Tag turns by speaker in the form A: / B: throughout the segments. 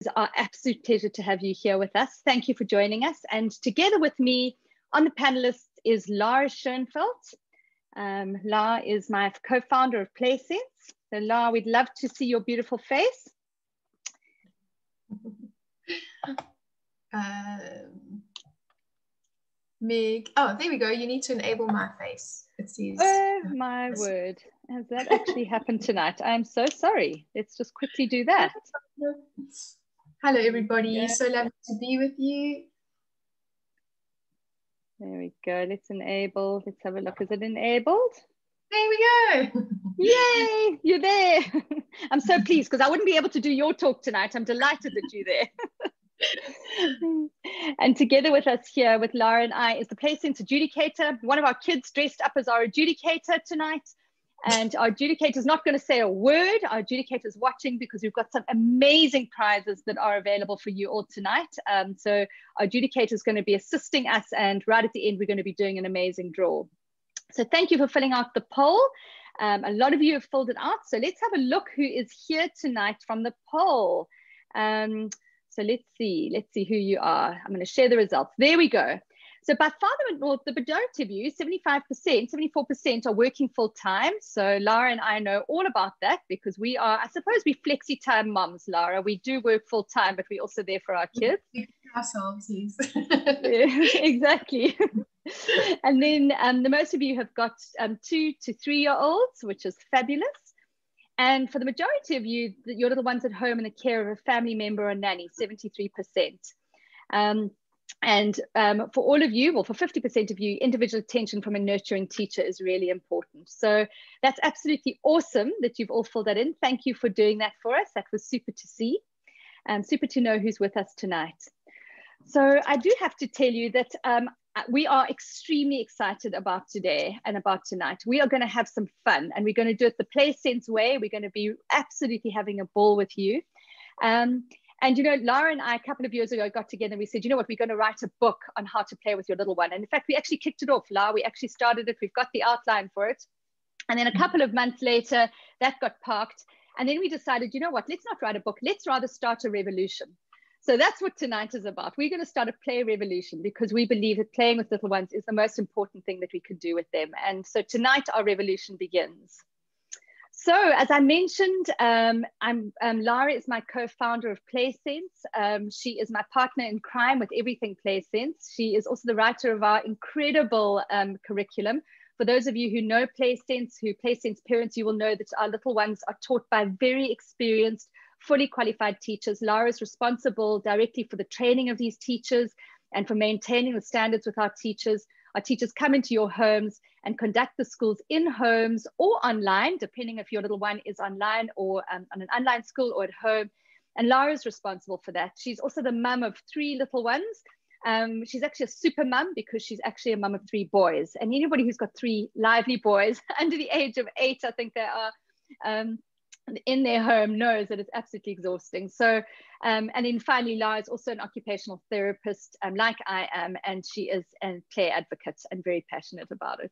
A: It's our absolute pleasure to have you here with us. Thank you for joining us. And together with me on the panelists is Lara Schoenfeld. Um, Lara is my co-founder of PlaySense. So Lara, we'd love to see your beautiful face.
B: Um, Meg, oh, there we go. You need to enable my face. It says.
A: Oh my word. Has that actually happened tonight? I'm so sorry. Let's just quickly do that.
B: Hello, everybody. Yeah. So lovely to be with you.
A: There we go. Let's enable. Let's have a look. Is it enabled?
B: There we go.
A: Yay, you're there. I'm so pleased because I wouldn't be able to do your talk tonight. I'm delighted that you're there. and together with us here with Laura and I is the PlaySense adjudicator. One of our kids dressed up as our adjudicator tonight. And our adjudicator is not going to say a word. Our adjudicator is watching because we've got some amazing prizes that are available for you all tonight. Um, so our adjudicator is going to be assisting us and right at the end, we're going to be doing an amazing draw. So thank you for filling out the poll. Um, a lot of you have filled it out. So let's have a look who is here tonight from the poll. Um, so let's see, let's see who you are. I'm going to share the results. There we go. So by far the, the majority of you, 75%, 74% are working full time. So Lara and I know all about that because we are, I suppose we flexi time moms, Lara. We do work full time, but we're also there for our kids.
B: Ourselves, yes.
A: yeah, exactly. and then um, the most of you have got um, two to three year olds, which is fabulous. And for the majority of you, your little ones at home in the care of a family member or nanny, 73%. Um, and um, for all of you, well, for 50% of you, individual attention from a nurturing teacher is really important. So that's absolutely awesome that you've all filled that in. Thank you for doing that for us. That was super to see and super to know who's with us tonight. So I do have to tell you that um, we are extremely excited about today and about tonight. We are going to have some fun and we're going to do it the play sense way. We're going to be absolutely having a ball with you. Um, and you know, Lara and I a couple of years ago got together and we said, you know what, we're going to write a book on how to play with your little one. And in fact, we actually kicked it off, Lara. We actually started it. We've got the outline for it. And then a mm-hmm. couple of months later, that got parked. And then we decided, you know what, let's not write a book. Let's rather start a revolution. So that's what tonight is about. We're going to start a play revolution because we believe that playing with little ones is the most important thing that we can do with them. And so tonight our revolution begins. So, as I mentioned, um, I'm um, Lara is my co-founder of PlaySense. Um, she is my partner in crime with everything PlaySense. She is also the writer of our incredible um, curriculum. For those of you who know PlaySense, who PlaySense parents, you will know that our little ones are taught by very experienced, fully qualified teachers. Lara is responsible directly for the training of these teachers and for maintaining the standards with our teachers. Our teachers come into your homes and conduct the schools in homes or online, depending if your little one is online or um, on an online school or at home. And Lara is responsible for that. She's also the mum of three little ones. Um, she's actually a super mum because she's actually a mum of three boys. And anybody who's got three lively boys under the age of eight, I think they are, um, in their home knows that it's absolutely exhausting. So, um, and then finally, Lara is also an occupational therapist, um, like I am, and she is a play advocate and very passionate about it.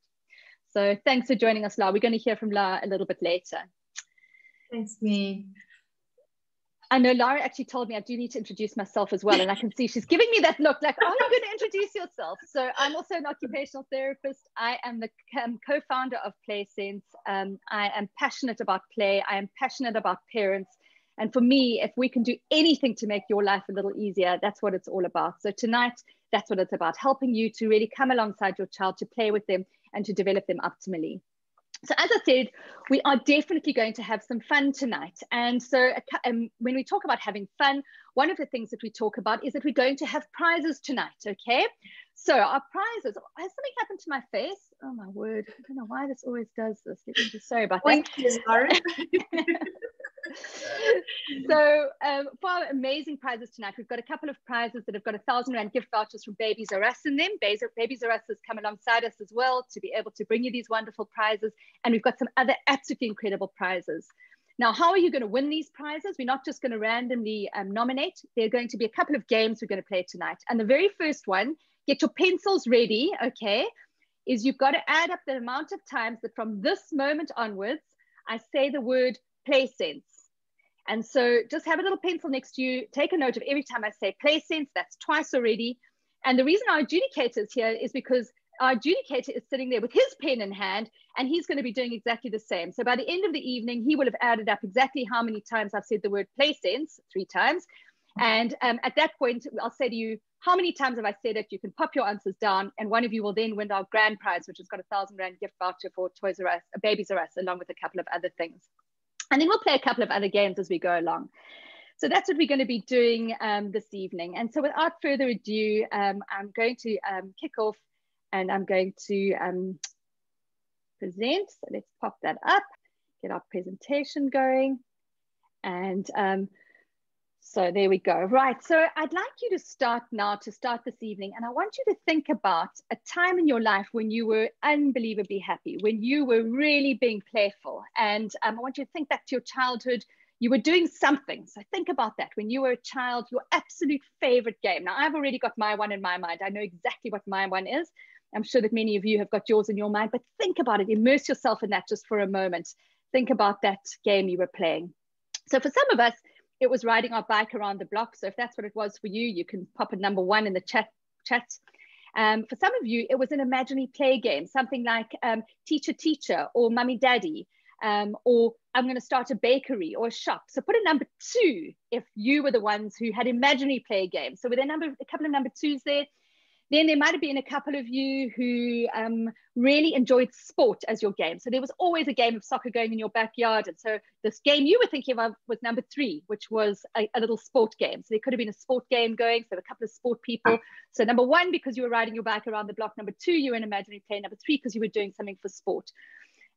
A: So thanks for joining us, Lara. We're going to hear from Lara a little bit later.
B: Thanks, me.
A: I know Lara actually told me I do need to introduce myself as well. And I can see she's giving me that look like, are you going to introduce yourself? So I'm also an occupational therapist. I am the um, co-founder of PlaySense. Um, I am passionate about play. I am passionate about parents. And for me, if we can do anything to make your life a little easier, that's what it's all about. So tonight, that's what it's about, helping you to really come alongside your child, to play with them and to develop them optimally. So as I said, we are definitely going to have some fun tonight. And so um, when we talk about having fun, one of the things that we talk about is that we're going to have prizes tonight, okay? So our prizes, has something happened to my face? Oh my word, I don't know why this always does this. Let me just, sorry about that. so um, for our amazing prizes tonight, we've got a couple of prizes that have got a thousand rand gift vouchers from Babies R Us in them. Babies R Us has come alongside us as well to be able to bring you these wonderful prizes. And we've got some other absolutely incredible prizes. Now, how are you going to win these prizes? We're not just going to randomly um, nominate. There are going to be a couple of games we're going to play tonight. And the very first one, get your pencils ready, okay, is you've got to add up the amount of times that from this moment onwards, I say the word play sense. And so just have a little pencil next to you, take a note of every time I say play sense, that's twice already. And the reason our adjudicator is here is because our adjudicator is sitting there with his pen in hand and he's going to be doing exactly the same. So by the end of the evening, he will have added up exactly how many times I've said the word play sense, three times. And um, at that point, I'll say to you, how many times have I said it? You can pop your answers down, and one of you will then win our grand prize, which has got a thousand rand gift voucher for Toys R Us, Babies R Us, along with a couple of other things. And then we'll play a couple of other games as we go along. So that's what we're going to be doing um, this evening. And so without further ado, um, I'm going to um, kick off and I'm going to um, present. So let's pop that up, get our presentation going. And um, so there we go. Right. So I'd like you to start now to start this evening. And I want you to think about a time in your life when you were unbelievably happy, when you were really being playful. And um, I want you to think back to your childhood. You were doing something. So think about that. When you were a child, your absolute favorite game. Now, I've already got my one in my mind. I know exactly what my one is. I'm sure that many of you have got yours in your mind, but think about it. Immerse yourself in that just for a moment. Think about that game you were playing. So for some of us, it was riding our bike around the block. So if that's what it was for you, you can pop a number one in the chat. chat. Um, for some of you, it was an imaginary play game, something like um, teacher, teacher, or mummy, daddy, um, or I'm going to start a bakery or a shop. So put a number two if you were the ones who had imaginary play games. So with a number, a couple of number twos there, then there might have been a couple of you who um, really enjoyed sport as your game. So there was always a game of soccer going in your backyard. And so this game you were thinking of was number three, which was a, a little sport game. So there could have been a sport game going. So a couple of sport people. So number one, because you were riding your bike around the block. Number two, you were an imaginary play. Number three, because you were doing something for sport.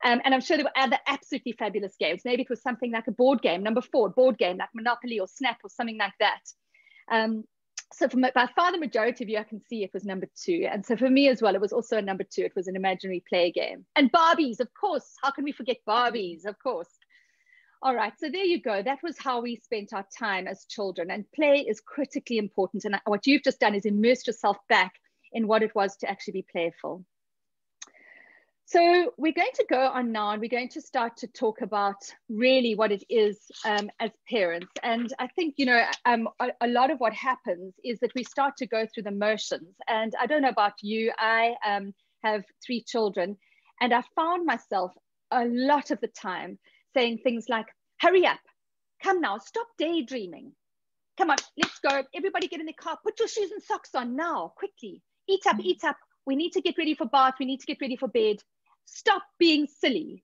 A: Um, and I'm sure there were other absolutely fabulous games. Maybe it was something like a board game, number four, board game like Monopoly or Snap or something like that. Um, so for my, by far the majority of you, I can see it was number two. And so for me as well, it was also a number two. It was an imaginary play game. And Barbies, of course. How can we forget Barbies? Of course. All right, so there you go. That was how we spent our time as children. And play is critically important. And what you've just done is immersed yourself back in what it was to actually be playful. So we're going to go on now and we're going to start to talk about really what it is um, as parents. And I think, you know, um, a, a, lot of what happens is that we start to go through the motions. And I don't know about you, I um, have three children and I found myself a lot of the time saying things like, hurry up, come now, stop daydreaming. Come on, let's go. Everybody get in the car, put your shoes and socks on now, quickly. Eat up, eat up. We need to get ready for bath. We need to get ready for bed stop being silly.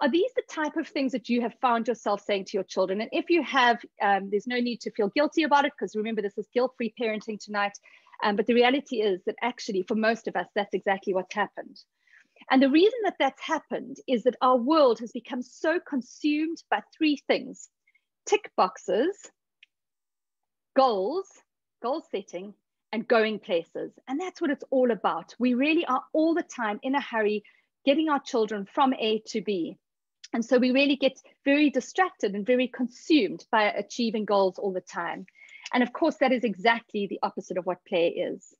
A: Are these the type of things that you have found yourself saying to your children? And if you have, um, there's no need to feel guilty about it because remember, this is guilt free parenting tonight. Um, but the reality is that actually, for most of us, that's exactly what's happened. And the reason that that's happened is that our world has become so consumed by three things tick boxes, goals, goal setting, and going places. And that's what it's all about. We really are all the time in a hurry getting our children from A to B. And so we really get very distracted and very consumed by achieving goals all the time. And of course, that is exactly the opposite of what play is.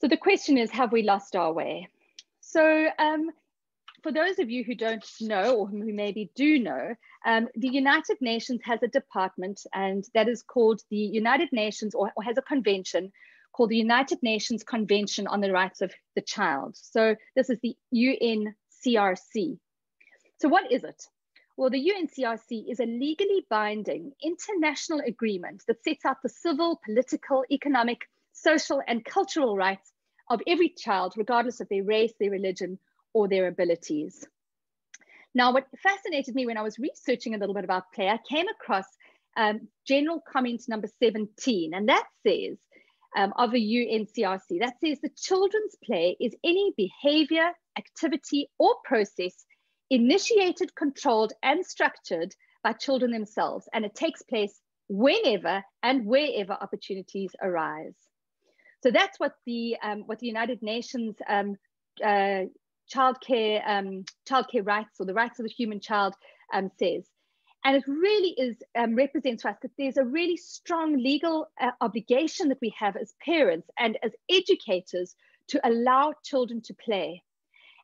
A: So the question is, have we lost our way? So um, for those of you who don't know or who maybe do know, um, the United Nations has a department and that is called the United Nations or, or has a convention called the United Nations Convention on the Rights of the Child. So this is the UNCRC. So what is it? Well, the UNCRC is a legally binding international agreement that sets out the civil, political, economic, social, and cultural rights of every child, regardless of their race, their religion, or their abilities. Now, what fascinated me when I was researching a little bit about play, I came across um, general comment number 17, and that says um, of a UNCRC that says the children's play is any behavior, activity, or process initiated, controlled, and structured by children themselves, and it takes place whenever and wherever opportunities arise. So that's what the um, what the United Nations um, uh, childcare um, childcare rights or the rights of the human child um, says. And it really is um, represents for us that there's a really strong legal uh, obligation that we have as parents and as educators to allow children to play.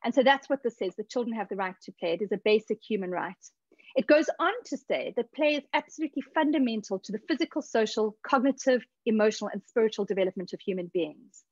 A: And so that's what this says, that children have the right to play. It is a basic human right. It goes on to say that play is absolutely fundamental to the physical, social, cognitive, emotional, and spiritual development of human beings.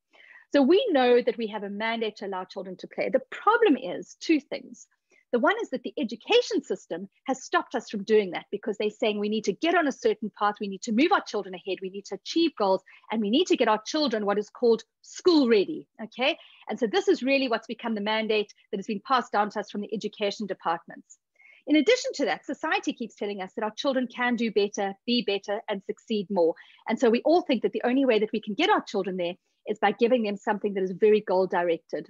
A: So we know that we have a mandate to allow children to play. The problem is two things. The one is that the education system has stopped us from doing that because they're saying we need to get on a certain path, we need to move our children ahead, we need to achieve goals, and we need to get our children what is called school ready. Okay. And so this is really what's become the mandate that has been passed down to us from the education departments. In addition to that, society keeps telling us that our children can do better, be better, and succeed more. And so we all think that the only way that we can get our children there is by giving them something that is very goal directed.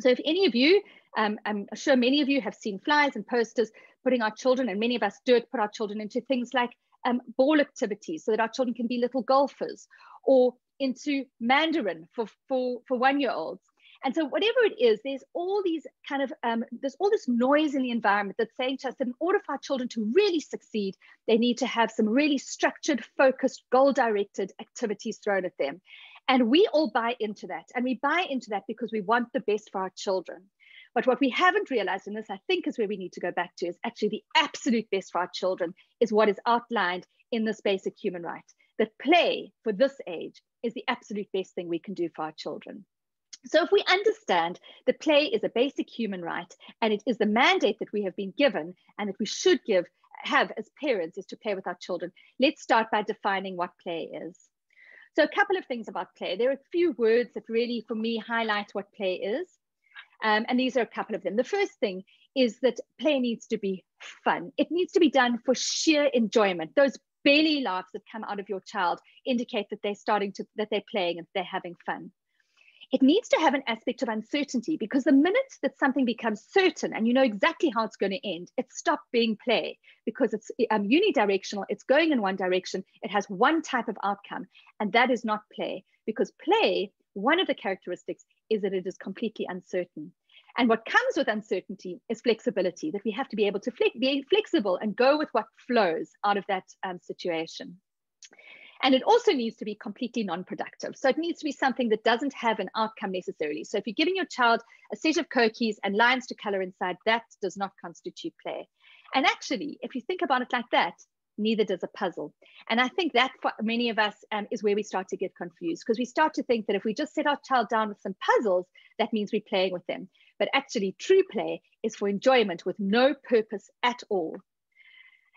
A: So if any of you, um, I'm sure many of you have seen flyers and posters putting our children, and many of us do it, put our children into things like um, ball activities so that our children can be little golfers, or into Mandarin for, for, for one-year-olds, and so whatever it is, there's all these kind of, um, there's all this noise in the environment that's saying to us that in order for our children to really succeed, they need to have some really structured, focused, goal-directed activities thrown at them. And we all buy into that. And we buy into that because we want the best for our children. But what we haven't realized, and this I think is where we need to go back to, is actually the absolute best for our children is what is outlined in this basic human right. That play for this age is the absolute best thing we can do for our children. So if we understand that play is a basic human right and it is the mandate that we have been given and that we should give have as parents is to play with our children, let's start by defining what play is. So a couple of things about play. There are a few words that really for me highlight what play is. Um, and these are a couple of them. The first thing is that play needs to be fun. It needs to be done for sheer enjoyment. Those belly laughs that come out of your child indicate that they're starting to, that they're playing and they're having fun it needs to have an aspect of uncertainty because the minute that something becomes certain and you know exactly how it's going to end, it stopped being play because it's um, unidirectional, it's going in one direction, it has one type of outcome, and that is not play because play, one of the characteristics is that it is completely uncertain. And what comes with uncertainty is flexibility, that we have to be able to be flexible and go with what flows out of that um, situation. And it also needs to be completely non-productive. So it needs to be something that doesn't have an outcome necessarily. So if you're giving your child a set of cookies and lines to color inside, that does not constitute play. And actually, if you think about it like that, neither does a puzzle. And I think that for many of us um, is where we start to get confused because we start to think that if we just set our child down with some puzzles, that means we're playing with them. But actually, true play is for enjoyment with no purpose at all.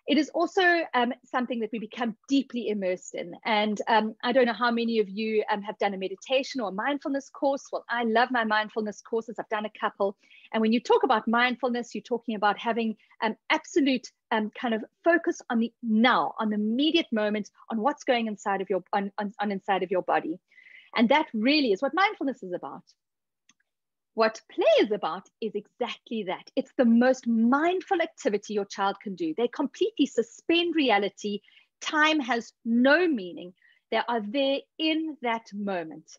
A: It is also um, something that we become deeply immersed in. And um, I don't know how many of you um, have done a meditation or a mindfulness course. Well, I love my mindfulness courses. I've done a couple. And when you talk about mindfulness, you're talking about having an absolute um, kind of focus on the now, on the immediate moment, on what's going inside of your on, on, on inside of your body. And that really is what mindfulness is about. What play is about is exactly that. It's the most mindful activity your child can do. They completely suspend reality. Time has no meaning. They are there in that moment.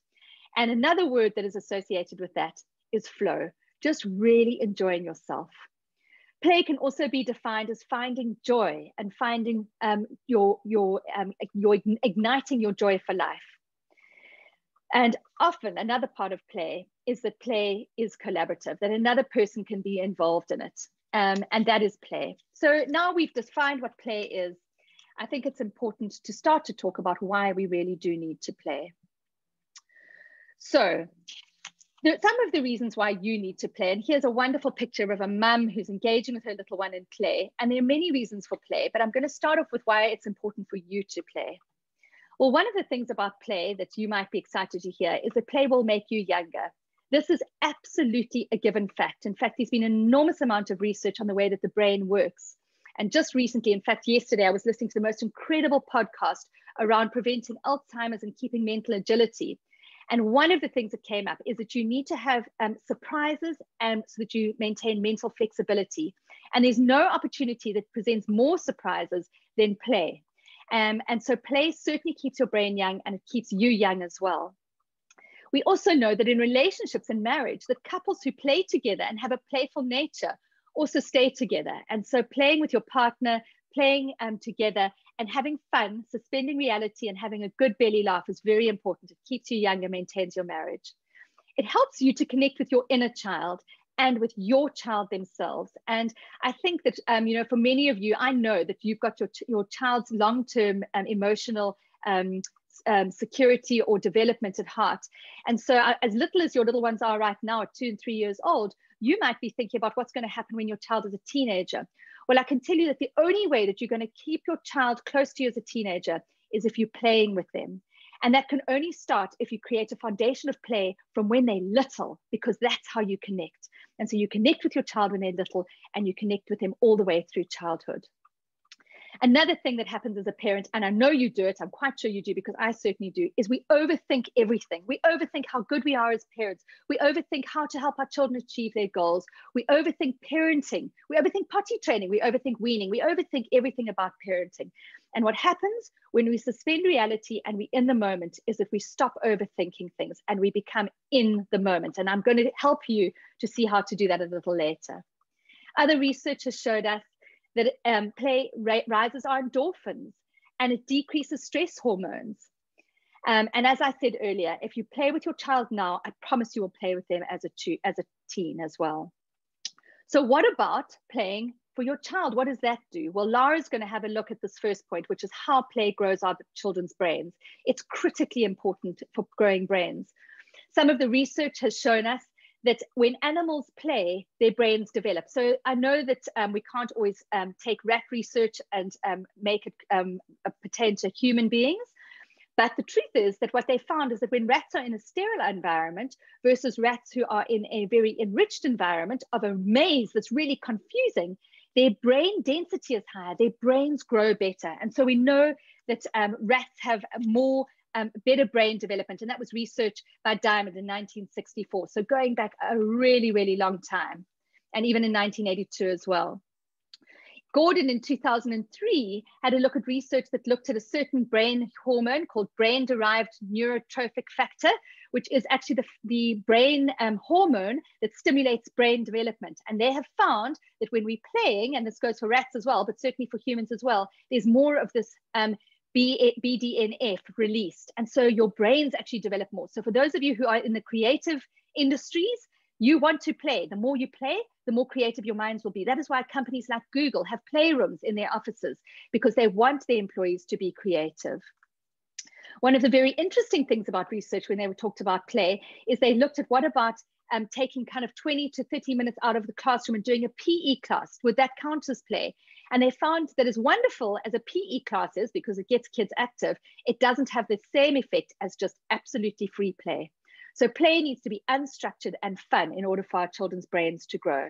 A: And another word that is associated with that is flow, just really enjoying yourself. Play can also be defined as finding joy and finding um, your, your, um, your igniting your joy for life. And often another part of play is that play is collaborative, that another person can be involved in it. Um, and that is play. So now we've defined what play is. I think it's important to start to talk about why we really do need to play. So there some of the reasons why you need to play. And here's a wonderful picture of a mum who's engaging with her little one in play. And there are many reasons for play, but I'm going to start off with why it's important for you to play. Well, one of the things about play that you might be excited to hear is that play will make you younger. This is absolutely a given fact. In fact, there's been an enormous amount of research on the way that the brain works. And just recently, in fact, yesterday, I was listening to the most incredible podcast around preventing Alzheimer's and keeping mental agility. And one of the things that came up is that you need to have um, surprises and so that you maintain mental flexibility. And there's no opportunity that presents more surprises than play. Um, and so play certainly keeps your brain young and it keeps you young as well. We also know that in relationships and marriage, that couples who play together and have a playful nature also stay together. And so playing with your partner, playing um, together and having fun, suspending reality and having a good belly laugh is very important. It keeps you young and maintains your marriage. It helps you to connect with your inner child and with your child themselves. And I think that, um, you know, for many of you, I know that you've got your, your child's long-term um, emotional um, um, security or development at heart. And so uh, as little as your little ones are right now at two and three years old, you might be thinking about what's going to happen when your child is a teenager. Well, I can tell you that the only way that you're going to keep your child close to you as a teenager is if you're playing with them. And that can only start if you create a foundation of play from when they're little, because that's how you connect. And so you connect with your child when they're little and you connect with them all the way through childhood. Another thing that happens as a parent, and I know you do it, I'm quite sure you do because I certainly do, is we overthink everything. We overthink how good we are as parents. We overthink how to help our children achieve their goals. We overthink parenting. We overthink potty training. We overthink weaning. We overthink everything about parenting. And what happens when we suspend reality and we in the moment is that we stop overthinking things and we become in the moment. And I'm going to help you to see how to do that a little later. Other research has showed us that um, play rises our endorphins and it decreases stress hormones. Um, and as I said earlier, if you play with your child now, I promise you will play with them as a, as a teen as well. So what about playing for your child? What does that do? Well, Lara's going to have a look at this first point, which is how play grows our children's brains. It's critically important for growing brains. Some of the research has shown us that when animals play, their brains develop. So I know that um, we can't always um, take rat research and um, make it um, pertain to human beings. But the truth is that what they found is that when rats are in a sterile environment versus rats who are in a very enriched environment of a maze that's really confusing, their brain density is higher, their brains grow better. And so we know that um, rats have more um, better brain development. And that was research by Diamond in 1964. So going back a really, really long time, and even in 1982 as well. Gordon in 2003 had a look at research that looked at a certain brain hormone called brain derived neurotrophic factor, which is actually the, the brain um, hormone that stimulates brain development. And they have found that when we're playing, and this goes for rats as well, but certainly for humans as well, there's more of this um, BDNF released. And so your brains actually develop more. So for those of you who are in the creative industries, you want to play. The more you play, the more creative your minds will be. That is why companies like Google have playrooms in their offices because they want their employees to be creative. One of the very interesting things about research when they were talked about play is they looked at what about um, taking kind of 20 to 30 minutes out of the classroom and doing a PE class. Would that count as play? And they found that as wonderful as a PE class is because it gets kids active, it doesn't have the same effect as just absolutely free play. So play needs to be unstructured and fun in order for our children's brains to grow.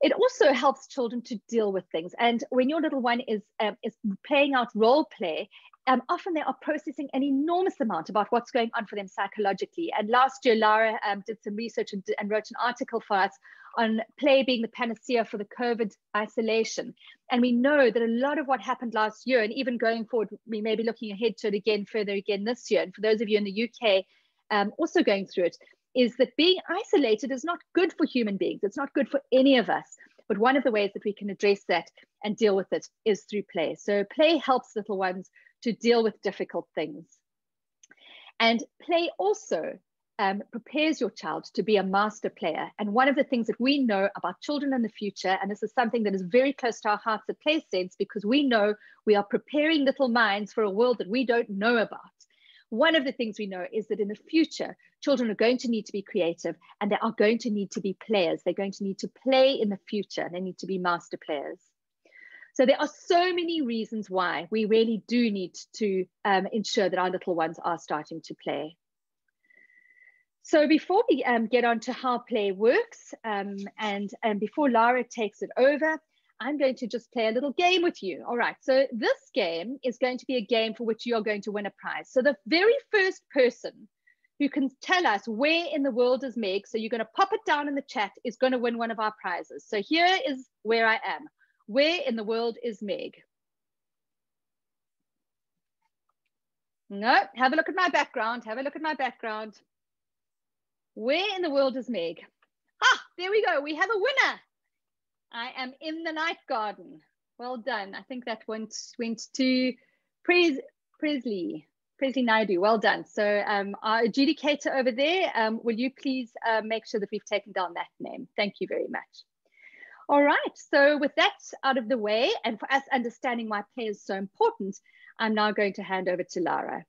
A: It also helps children to deal with things. And when your little one is, um, is playing out role play, um, often they are processing an enormous amount about what's going on for them psychologically. And last year, Lara um, did some research and, and, wrote an article for us on play being the panacea for the COVID isolation. And we know that a lot of what happened last year, and even going forward, we may be looking ahead to it again further again this year. And for those of you in the UK um, also going through it, is that being isolated is not good for human beings. It's not good for any of us. But one of the ways that we can address that and deal with it is through play. So play helps little ones to deal with difficult things. And play also um, prepares your child to be a master player. And one of the things that we know about children in the future, and this is something that is very close to our hearts at Play Sense, because we know we are preparing little minds for a world that we don't know about. One of the things we know is that in the future, children are going to need to be creative and they are going to need to be players. They're going to need to play in the future. They need to be master players. So there are so many reasons why we really do need to um, ensure that our little ones are starting to play. So before we um, get on to how play works um, and, and before Lara takes it over, I'm going to just play a little game with you. All right, so this game is going to be a game for which you're going to win a prize. So the very first person who can tell us where in the world is Meg, so you're going to pop it down in the chat, is going to win one of our prizes. So here is where I am. Where in the world is Meg? No, have a look at my background. Have a look at my background. Where in the world is Meg? Ah, there we go. We have a winner. I am in the night garden. Well done. I think that went went to Pres Presley. Presley Naidu, well done. So um, our adjudicator over there, um, will you please uh, make sure that we've taken down that name? Thank you very much. All right, so with that out of the way, and for us understanding why play is so important, I'm now going to hand over to Lara.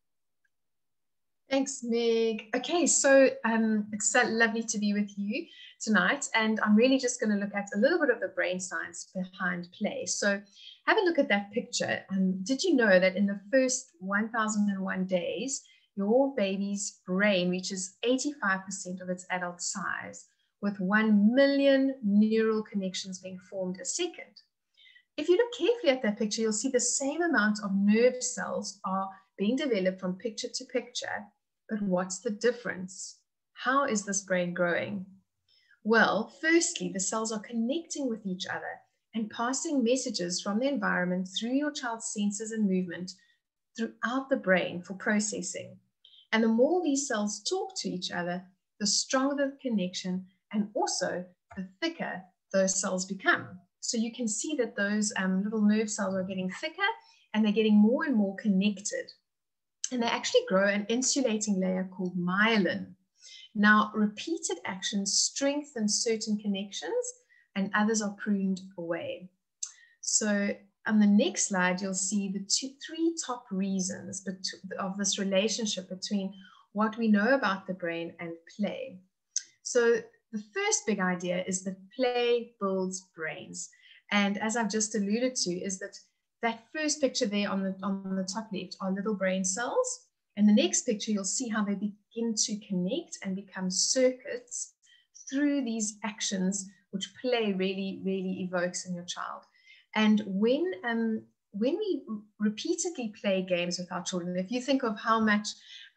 B: Thanks, Meg. Okay, so um, it's so lovely to be with you tonight, and I'm really just going to look at a little bit of the brain science behind play. So have a look at that picture. Um, did you know that in the first 1001 days, your baby's brain reaches 85% of its adult size, with 1 million neural connections being formed a second? If you look carefully at that picture, you'll see the same amount of nerve cells are being developed from picture to picture. But what's the difference? How is this brain growing? Well, firstly, the cells are connecting with each other and passing messages from the environment through your child's senses and movement throughout the brain for processing. And the more these cells talk to each other, the stronger the connection and also the thicker those cells become. So you can see that those um, little nerve cells are getting thicker and they're getting more and more connected. And they actually grow an insulating layer called myelin. Now, repeated actions strengthen certain connections and others are pruned away. So on the next slide, you'll see the two, three top reasons of this relationship between what we know about the brain and play. So the first big idea is that play builds brains. And as I've just alluded to, is that that first picture there on the, on the top left are little brain cells. And the next picture, you'll see how they begin to connect and become circuits through these actions which play really, really evokes in your child. And when um, when we repeatedly play games with our children, if you think of how much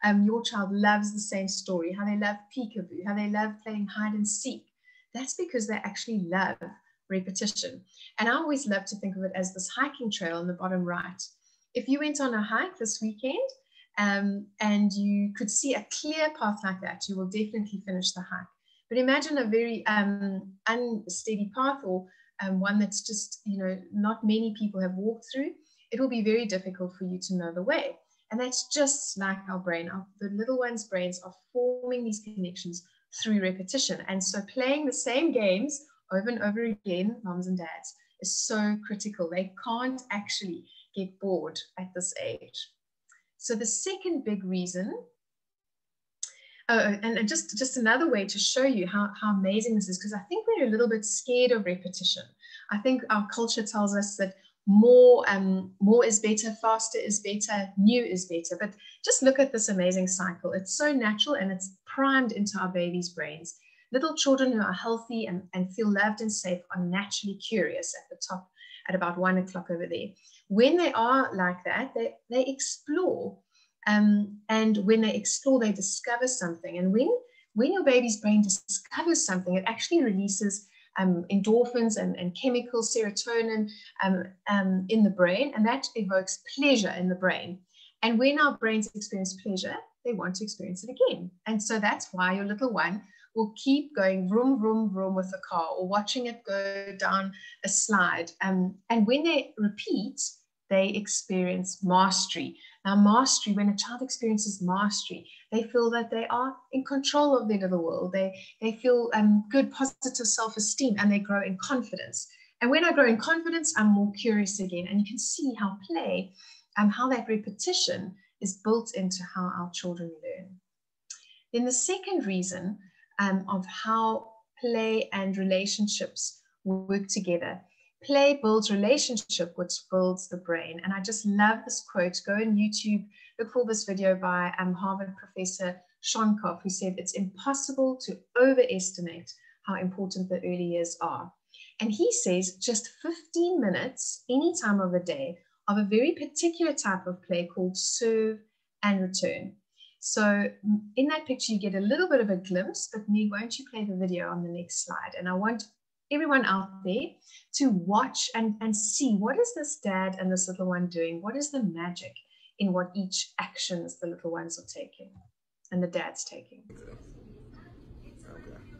B: um, your child loves the same story, how they love peekaboo, how they love playing hide and seek, that's because they actually love repetition. And I always love to think of it as this hiking trail in the bottom right. If you went on a hike this weekend um, and you could see a clear path like that, you will definitely finish the hike. But imagine a very um, unsteady path or um, one that's just, you know, not many people have walked through. It will be very difficult for you to know the way. And that's just like our brain. Our, the little ones' brains are forming these connections through repetition. And so playing the same games over and over again, moms and dads, is so critical. They can't actually get bored at this age. So the second big reason Oh, and just, just another way to show you how, how amazing this is, because I think we're a little bit scared of repetition. I think our culture tells us that more um, more is better, faster is better, new is better. But just look at this amazing cycle. It's so natural and it's primed into our babies' brains. Little children who are healthy and, and feel loved and safe are naturally curious at the top at about one o'clock over there. When they are like that, they, they explore um, and when they explore, they discover something. And when, when your baby's brain discovers something, it actually releases um, endorphins and, and chemicals, serotonin um, um, in the brain, and that evokes pleasure in the brain. And when our brains experience pleasure, they want to experience it again. And so that's why your little one will keep going vroom, vroom, vroom with the car or watching it go down a slide. Um, and when they repeat, they experience mastery. Now, mastery, when a child experiences mastery, they feel that they are in control of their little world. They, they feel um, good, positive self esteem, and they grow in confidence. And when I grow in confidence, I'm more curious again. And you can see how play and um, how that repetition is built into how our children learn. Then the second reason um, of how play and relationships work together play builds relationship, which builds the brain. And I just love this quote. Go on YouTube, look for this video by um, Harvard professor Shonkoff, who said it's impossible to overestimate how important the early years are. And he says just 15 minutes any time of the day of a very particular type of play called serve and return. So in that picture, you get a little bit of a glimpse, but me, won't you play the video on the next slide? And I want everyone out there to watch and, and see what is this dad and this little one doing? What is the magic in what each actions the little ones are taking and the dad's taking? Okay.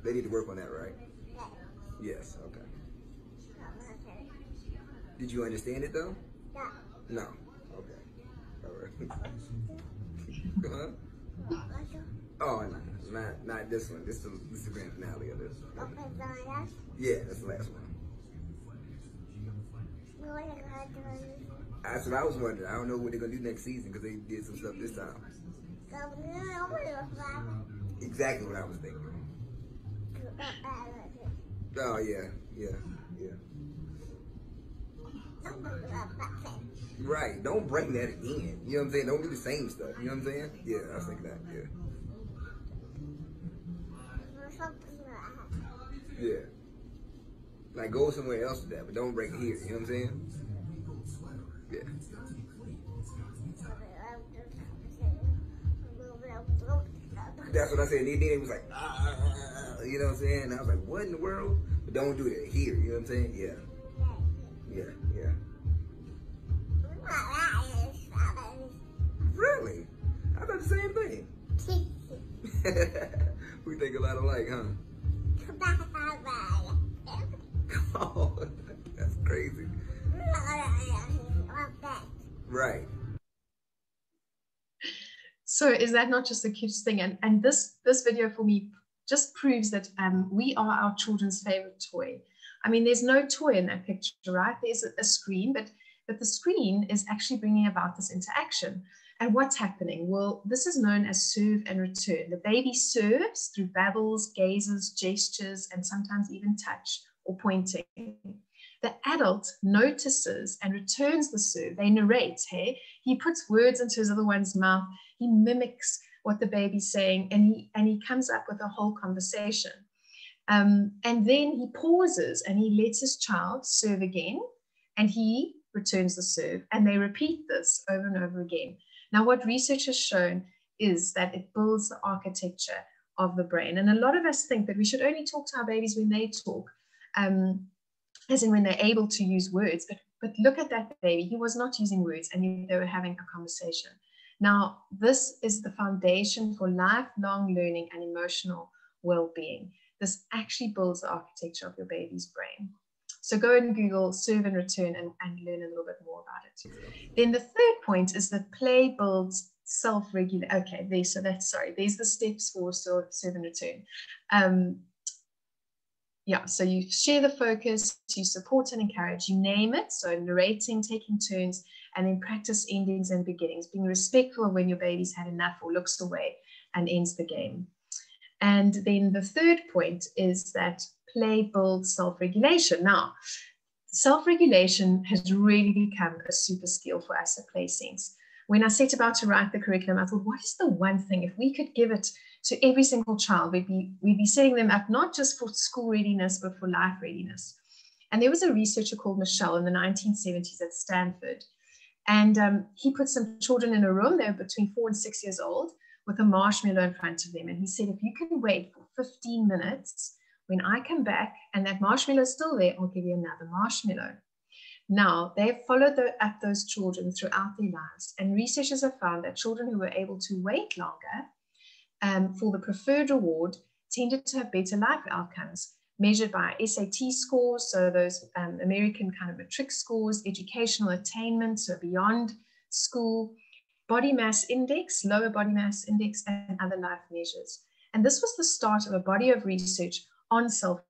C: They need to work on that, right? Yes, okay. Did you understand it though? No. No. Okay. All right. Oh, no, not not this one. This is this is the grand finale of this. Yeah, that's the last one. That's what I was wondering. I don't know what they're gonna do next season because they did some stuff this time. Exactly what I was thinking. Oh yeah, yeah, yeah. Right. Don't bring that again. You know what I'm saying? Don't do the same stuff. You know what I'm saying? Yeah, I think that. Yeah. Yeah. Like go somewhere else with that, but don't bring it here. You know what I'm saying? Yeah. That's what I said. And then it was like, ah, ah, ah, ah, you know what I'm saying? And I was like, what in the world? But don't do that here. You know what I'm saying? Yeah. Yeah, yeah. Really? I thought the same thing. we think a lot alike, huh? Oh, that's crazy. Right.
B: So is that not just the cutest thing? And and this this video for me just proves that um, we are our children's favorite toy. I mean, there's no toy in that picture, right? There's a, a screen, but but the screen is actually bringing about this interaction. And what's happening? Well, this is known as serve and return. The baby serves through babbles, gazes, gestures, and sometimes even touch or pointing. The adult notices and returns the serve. They narrate, hey? He puts words into his other one's mouth. He mimics what the baby's saying, and he and he comes up with a whole conversation. Um, and then he pauses and he lets his child serve again, and he returns the serve, and they repeat this over and over again. Now, what research has shown is that it builds the architecture of the brain. And a lot of us think that we should only talk to our babies when they talk, um, as in when they're able to use words. But, but look at that baby. He was not using words, and they were having a conversation. Now, this is the foundation for lifelong learning and emotional well being. This actually builds the architecture of your baby's brain. So go and Google serve and return and, and learn a little bit more about it. Then the third point is that play builds self-regulate. Okay, there, so that's sorry. There's the steps for serve and return. Um, yeah, so you share the focus, you support and encourage, you name it. So narrating, taking turns, and then practice endings and beginnings, being respectful when your baby's had enough or looks away and ends the game. And then the third point is that play builds self regulation. Now, self regulation has really become a super skill for us at PlaySense. When I set about to write the curriculum, I thought, what is the one thing, if we could give it to every single child, we'd be, we'd be setting them up not just for school readiness, but for life readiness. And there was a researcher called Mischel in the 1970s at Stanford. And um, he put some children in a room, they were between four and six years old, with a marshmallow in front of them. And he said, if you can wait for 15 minutes, when I come back and that marshmallow is still there, I'll give you another marshmallow. Now, they've followed the, up those children throughout their lives, and researchers have found that children who were able to wait longer um, for the preferred reward tended to have better life outcomes measured by SAT scores, so those um, American kind of matric scores, educational attainment, so beyond school, body mass index, lower body mass index, and other life measures. And this was the start of a body of research on self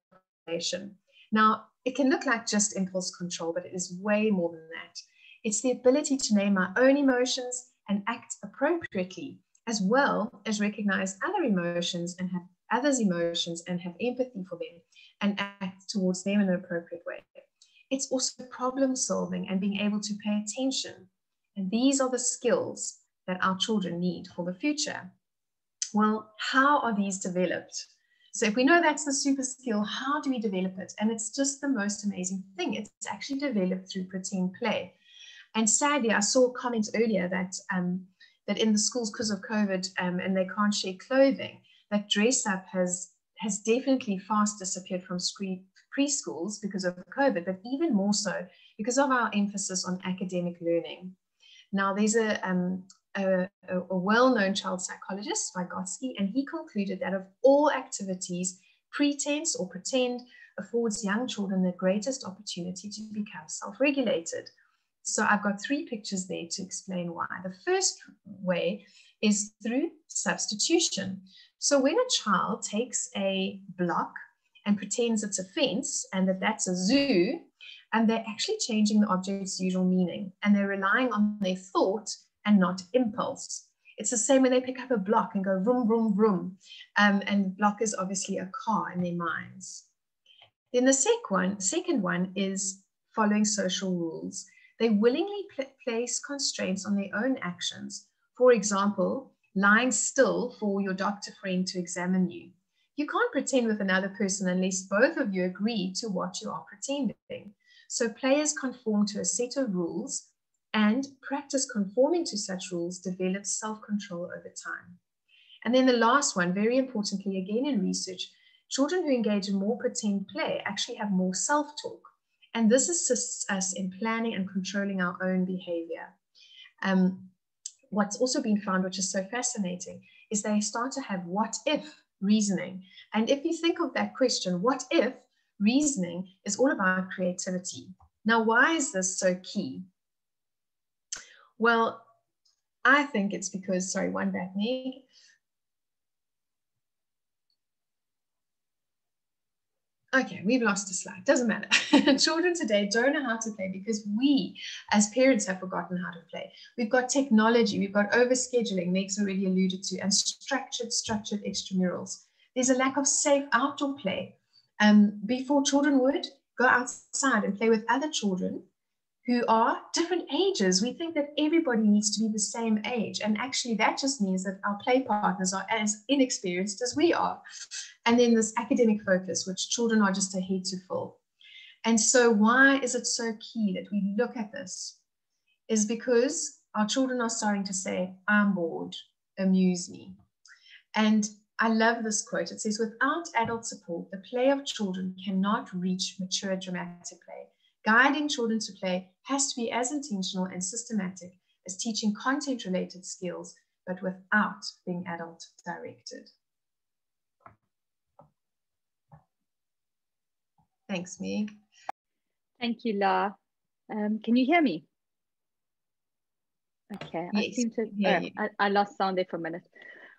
B: regulation. Now, it can look like just impulse control, but it is way more than that. It's the ability to name our own emotions and act appropriately, as well as recognize other emotions and have others' emotions and have empathy for them and act towards them in an appropriate way. It's also problem solving and being able to pay attention. And these are the skills that our children need for the future. Well, how are these developed? So if we know that's the super skill, how do we develop it? And it's just the most amazing thing. It's actually developed through pretend play. And sadly, I saw comments earlier that um, that in the schools because of COVID um, and they can't share clothing, that dress up has has definitely fast disappeared from preschools because of COVID, but even more so because of our emphasis on academic learning. Now, there's a, um, a, a well-known child psychologist, Vygotsky, and he concluded that of all activities, pretense or pretend affords young children the greatest opportunity to become self-regulated. So I've got three pictures there to explain why. The first way is through substitution. So when a child takes a block and pretends it's a fence and that that's a zoo, and they're actually changing the object's usual meaning and they're relying on their thought and not impulse. It's the same when they pick up a block and go vroom, vroom, vroom. Um, and block is obviously a car in their minds. Then the second one, second one is following social rules. They willingly pl place constraints on their own actions. For example, lying still for your doctor friend to examine you. You can't pretend with another person unless both of you agree to what you are pretending. So players conform to a set of rules and practice conforming to such rules develops self-control over time. And then the last one, very importantly, again in research, children who engage in more pretend play actually have more self-talk. And this assists us in planning and controlling our own behavior. Um, what's also been found, which is so fascinating, is they start to have what if reasoning. And if you think of that question, what if reasoning is all about creativity. Now, why is this so key? Well, I think it's because, sorry, one back me. Okay, we've lost a slide. Doesn't matter. Children today don't know how to play because we, as parents, have forgotten how to play. We've got technology, we've got overscheduling, Meg's already alluded to, and structured, structured extramurals. There's a lack of safe outdoor play. Um, before children would go outside and play with other children who are different ages. We think that everybody needs to be the same age. And actually, that just means that our play partners are as inexperienced as we are. And then this academic focus, which children are just ahead to full. And so, why is it so key that we look at this? Is because our children are starting to say, I'm bored, amuse me. And I love this quote. It says, without adult support, the play of children cannot reach mature dramatic play. Guiding children to play has to be as intentional and systematic as teaching content related skills, but without being adult directed. Thanks, Meg.
A: Thank you, La. Um, can you hear me? Okay, yes, I seem to, oh, I, I lost sound there for a minute.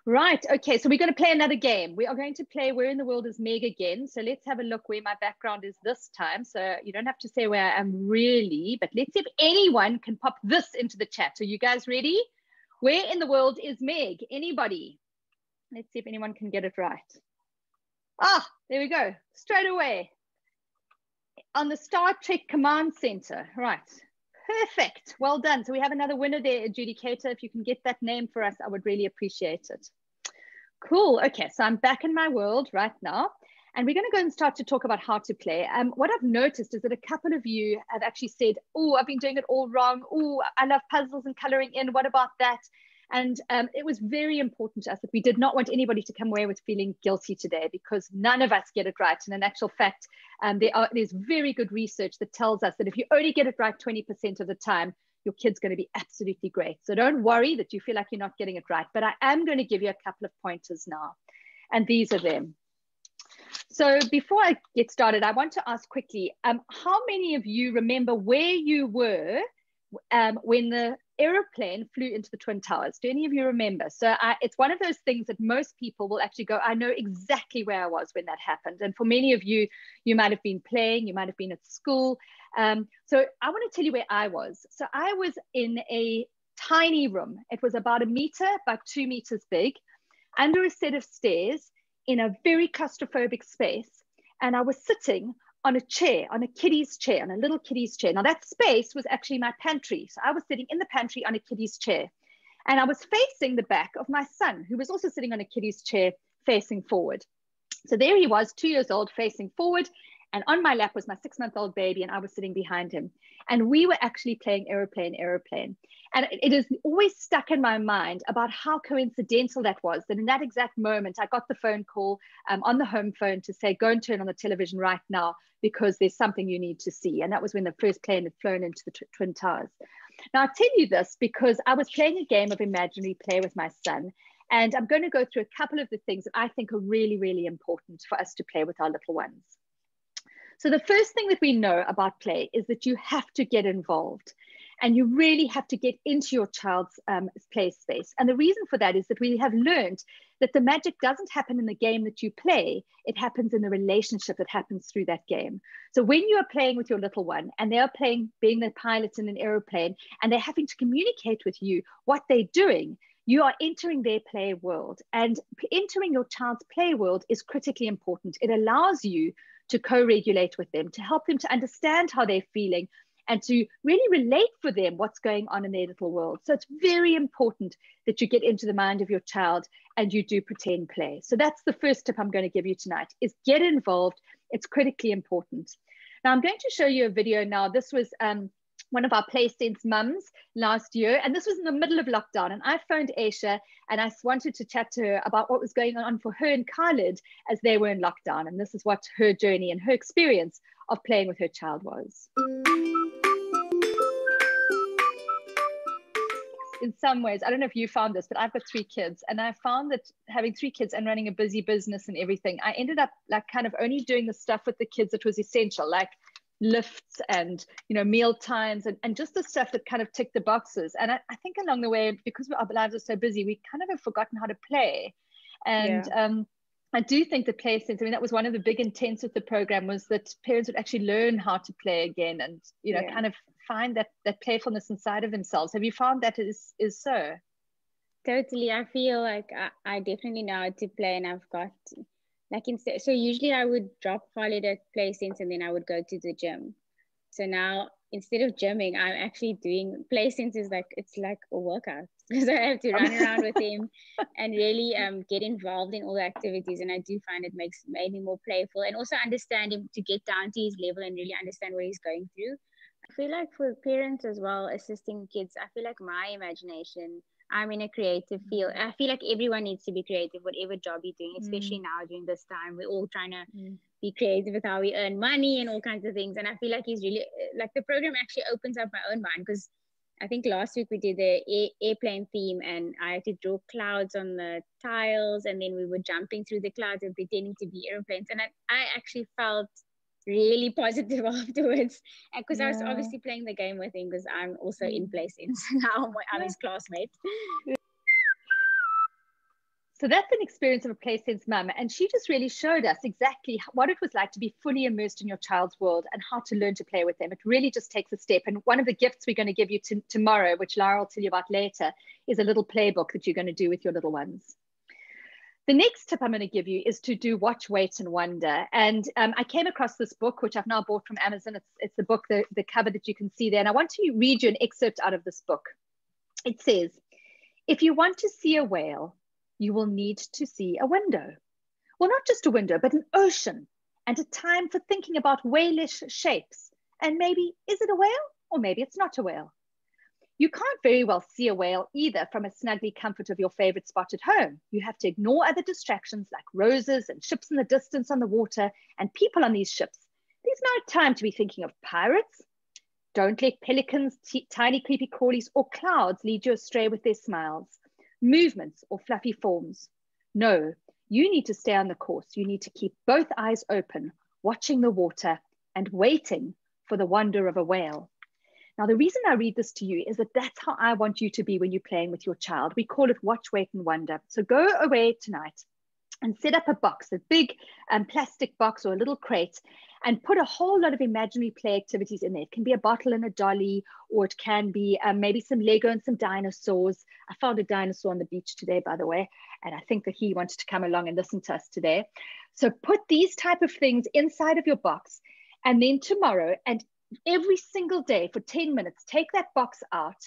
A: Right. Okay. So we're going to play another game. We are going to play Where in the World is Meg again. So let's have a look where my background is this time. So you don't have to say where I am really, but let's see if anyone can pop this into the chat. Are you guys ready? Where in the world is Meg? Anybody? Let's see if anyone can get it right. Ah, there we go. Straight away. On the Star Trek Command Center. Right. Perfect. Well done. So we have another winner there, adjudicator. If you can get that name for us, I would really appreciate it. Cool. Okay, so I'm back in my world right now. And we're going to go and start to talk about how to play. Um, what I've noticed is that a couple of you have actually said, oh, I've been doing it all wrong. Oh, I love puzzles and coloring in. What about that? And um, it was very important to us that we did not want anybody to come away with feeling guilty today because none of us get it right. And in actual fact, um, there are, there's very good research that tells us that if you only get it right 20% of the time, your kid's going to be absolutely great. So don't worry that you feel like you're not getting it right. But I am going to give you a couple of pointers now. And these are them. So before I get started, I want to ask quickly, um, how many of you remember where you were um, when the aeroplane flew into the Twin Towers. Do any of you remember? So I, it's one of those things that most people will actually go, I know exactly where I was when that happened. And for many of you, you might have been playing, you might have been at school. Um, so I want to tell you where I was. So I was in a tiny room. It was about a meter, about two meters big, under a set of stairs in a very claustrophobic space. And I was sitting on a chair, on a kiddie's chair, on a little kiddie's chair. Now that space was actually my pantry. So I was sitting in the pantry on a kiddie's chair. And I was facing the back of my son, who was also sitting on a kiddie's chair facing forward. So there he was, two years old, facing forward. And on my lap was my six month old baby, and I was sitting behind him. And we were actually playing aeroplane, aeroplane. And it is always stuck in my mind about how coincidental that was that in that exact moment, I got the phone call um, on the home phone to say, go and turn on the television right now because there's something you need to see. And that was when the first plane had flown into the Twin Towers. Now, I tell you this because I was playing a game of imaginary play with my son. And I'm going to go through a couple of the things that I think are really, really important for us to play with our little ones. So the first thing that we know about play is that you have to get involved. And you really have to get into your child's um, play space. And the reason for that is that we have learned that the magic doesn't happen in the game that you play, it happens in the relationship that happens through that game. So when you are playing with your little one and they are playing, being the pilot in an aeroplane, and they're having to communicate with you what they're doing, you are entering their play world. And entering your child's play world is critically important. It allows you to co regulate with them, to help them to understand how they're feeling, and to really relate for them what's going on in their little world. So it's very important that you get into the mind of your child and you do pretend play. So that's the first tip I'm going to give you tonight is get involved. It's critically important. Now I'm going to show you a video now. This was um, one of our PlaySense mums last year, and this was in the middle of lockdown. And I phoned Aisha and I wanted to chat to her about what was going on for her and Khalid as they were in lockdown. And this is what her journey and her experience of playing with her child was. in some ways, I don't know if you found this, but I've got three kids, and I found that having three kids and running a busy business and everything, I ended up like kind of only doing the stuff with the kids that was essential, like lifts and you know meal times and, and just the stuff that kind of ticked the boxes and I, I think along the way because our lives are so busy we kind of have forgotten how to play and yeah. um, I do think the PlaySense, I mean, that was one of the big intents of the program was that parents would actually learn how to play again and, you know, yeah. kind of find that that playfulness inside of themselves. Have you found that is is so?
D: Totally. I feel like I, I definitely know how to play and I've got like instead so usually I would drop Khalid at PlaySense and then I would go to the gym. So now instead of gymming, I'm actually doing PlaySense is like it's like a workout because I have to run around with him and really um get involved in all the activities. And I do find it makes made me more playful and also understand him to get down to his level and really understand what he's going through. I feel like for parents as well, assisting kids, I feel like my imagination, I'm in a creative field. I feel like everyone needs to be creative, whatever job you're doing, especially mm. now during this time. We're all trying to mm. be creative with how we earn money and all kinds of things. And I feel like he's really, like the program actually opens up my own mind because I think last week we did the airplane theme and I had to draw clouds on the tiles and then we were jumping through the clouds and pretending to be airplanes. And I, I actually felt really positive afterwards because yeah. I was obviously playing the game with him because I'm also in mm. PlaySense now I'm his classmate.
A: So that's an experience of a PlaySense mum, and she just really showed us exactly what it was like to be fully immersed in your child's world and how to learn to play with them. It really just takes a step. And one of the gifts we're going to give you tomorrow, which Lara will tell you about later, is a little playbook that you're going to do with your little ones. The next tip I'm going to give you is to do watch, wait, and wonder. And um, I came across this book, which I've now bought from Amazon. It's, it's the book, the, the cover that you can see there. And I want to read you an excerpt out of this book. It says, If you want to see a whale, you will need to see a window. Well, not just a window, but an ocean and a time for thinking about whalish shapes. And maybe, is it a whale? Or maybe it's not a whale. You can't very well see a whale either from a snugly comfort of your favorite spot at home. You have to ignore other distractions like roses and ships in the distance on the water and people on these ships. There's no time to be thinking of pirates. Don't let pelicans, tiny creepy crawlies, or clouds lead you astray with their smiles, movements, or fluffy forms. No, you need to stay on the course. You need to keep both eyes open, watching the water and waiting for the wonder of a whale. Now, the reason I read this to you is that that's how I want you to be when you're playing with your child. We call it watch, wait, and wonder. So go away tonight and set up a box, a big um, plastic box or a little crate, and put a whole lot of imaginary play activities in there. It can be a bottle and a dolly, or it can be um, maybe some Lego and some dinosaurs. I found a dinosaur on the beach today, by the way, and I think that he wanted to come along and listen to us today. So put these type of things inside of your box. And then tomorrow, and every single day for 10 minutes, take that box out,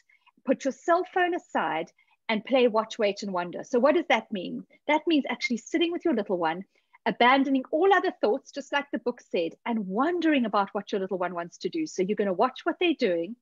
A: put your cell phone aside, and play Watch, Wait, and Wonder. So, what does that mean? That means actually sitting with your little one, abandoning all other thoughts, just like the book said, and wondering about what your little one wants to do. So, you're going to watch what they're doing,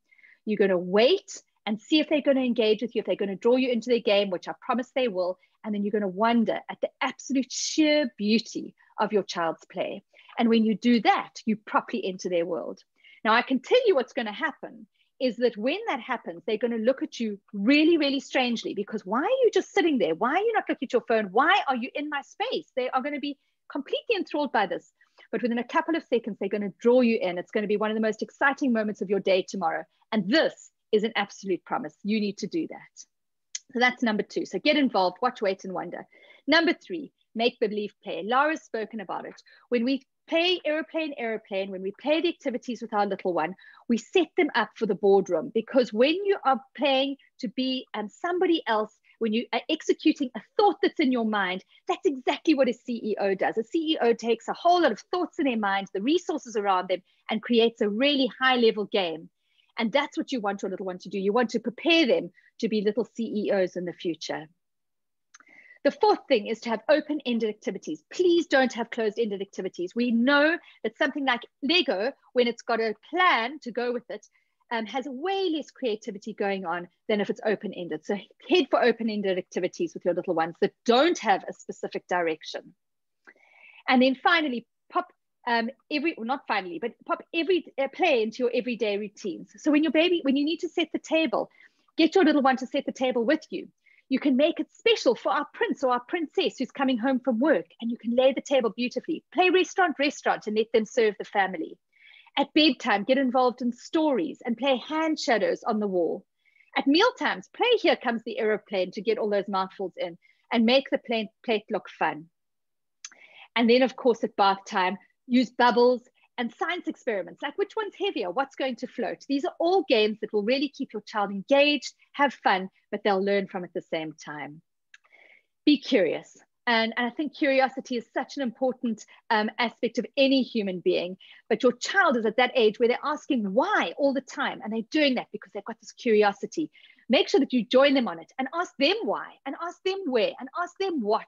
A: you're going to wait and see if they're going to engage with you, if they're going to draw you into their game, which I promise they will. And then you're going to wonder at the absolute sheer beauty of your child's play. And when you do that, you properly enter their world. Now, I can tell you what's going to happen is that when that happens, they're going to look at you really, really strangely because why are you just sitting there? Why are you not looking at your phone? Why are you in my space? They are going to be completely enthralled by this. But within a couple of seconds, they're going to draw you in. It's going to be one of the most exciting moments of your day tomorrow. And this is an absolute promise. You need to do that. So that's number two. So get involved, watch, wait, and wonder. Number three, make believe play. Laura's spoken about it. When we play aeroplane, aeroplane, when we play the activities with our little one, we set them up for the boardroom because when you are playing to be um, somebody else, when you are executing a thought that's in your mind, that's exactly what a CEO does. A CEO takes a whole lot of thoughts in their mind, the resources around them, and creates a really high level game. And that's what you want your little one to do. You want to prepare them to be little CEOs in the future. The fourth thing is to have open ended activities. Please don't have closed ended activities. We know that something like Lego, when it's got a plan to go with it, um, has way less creativity going on than if it's open ended. So head for open ended activities with your little ones that don't have a specific direction. And then finally, pop um, every, well, not finally, but pop every uh, play into your everyday routines. So when your baby, when you need to set the table, get your little one to set the table with you. You can make it special for our prince or our princess who's coming home from work, and you can lay the table beautifully. Play restaurant, restaurant, and let them serve the family. At bedtime, get involved in stories and play hand shadows on the wall. At meal times, play Here Comes the Aeroplane to get all those mouthfuls in and make the plate, plate look fun. And then, of course, at bath time, use bubbles and science experiments like which one's heavier, what's going to float. These are all games that will really keep your child engaged, have fun, but they'll learn from at the same time. Be curious. And, and I think curiosity is such an important um, aspect of any human being. But your child is at that age where they're asking why all the time. And they're doing that because they've got this curiosity. Make sure that you join them on it and ask them why, and ask them where, and ask them what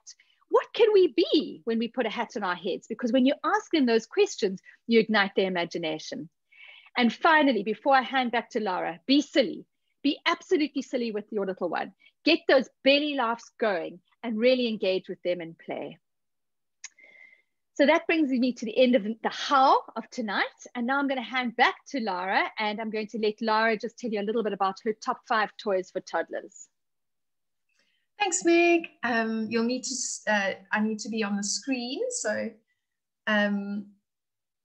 A: what can we be when we put a hat on our heads? Because when you ask them those questions, you ignite their imagination. And finally, before I hand back to Laura, be silly. Be absolutely silly with your little one. Get those belly laughs going and really engage with them in play. So that brings me to the end of the how of tonight. And now I'm going to hand back to Lara and I'm going to let Lara just tell you a little bit about her top five toys for toddlers.
B: Thanks, Meg. Um, you'll need to, uh, I need to be on the screen. So, um,